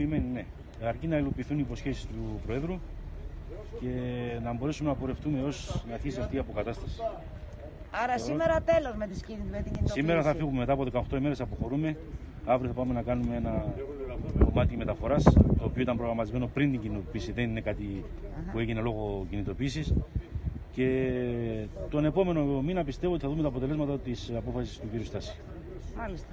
ικανοποιημένοι, ναι. Αρκεί να υλοποιηθούν οι υποσχέσεις του Προέδρου και να μπορέσουμε να πορευτούμε ω να αρχίσει αυτή η αποκατάσταση. Άρα σήμερα τέλος με, τις, με την κινητοποίηση. Σήμερα θα φύγουμε μετά από 18 ημέρες, αποχωρούμε. Αύριο θα πάμε να κάνουμε ένα κομμάτι μεταφοράς, το οποίο ήταν προγραμματισμένο πριν την κινητοποίηση. Δεν είναι κάτι που έγινε λόγω κινητοποίησης. Και τον επόμενο μήνα πιστεύω ότι θα δούμε τα αποτελέσματα της απόφασης του κ. Στάση. Μάλιστα.